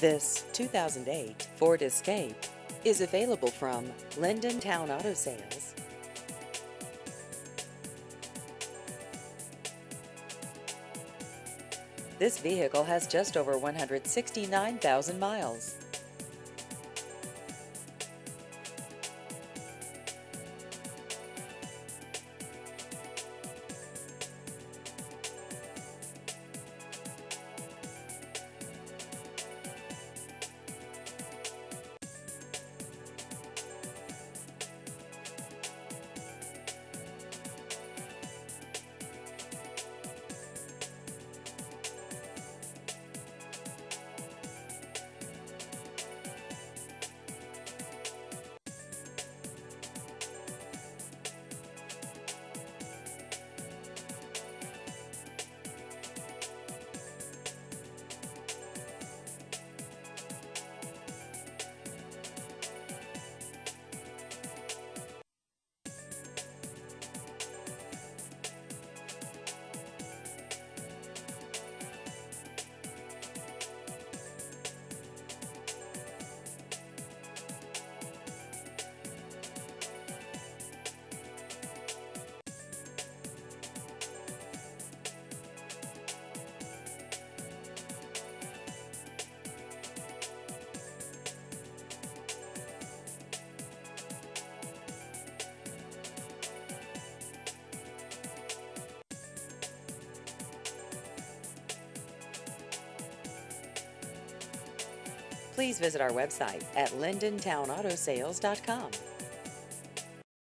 This 2008 Ford Escape is available from Linden Towne Auto Sales. This vehicle has just over 169,000 miles. Please visit our website at lindentowneautoSales.com.